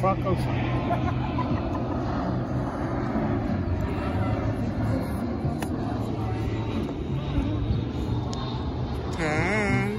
Fakosa. Hey.